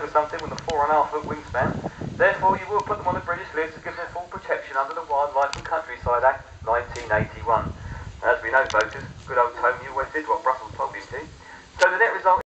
or something with a four and a half foot wingspan. Therefore, you will put them on the British list to give them full protection under the Wildlife and Countryside Act 1981. As we know, voters, good old Tony